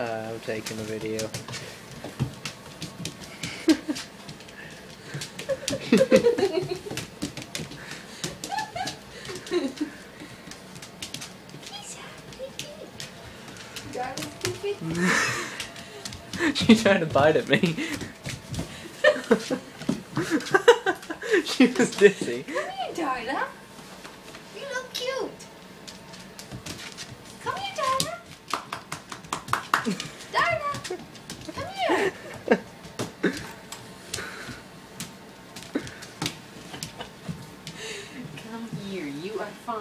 Uh, I'm taking a video. She's trying to bite at me. she was dizzy. Come here, Darla. Darna! Come here! Come here, you are fine.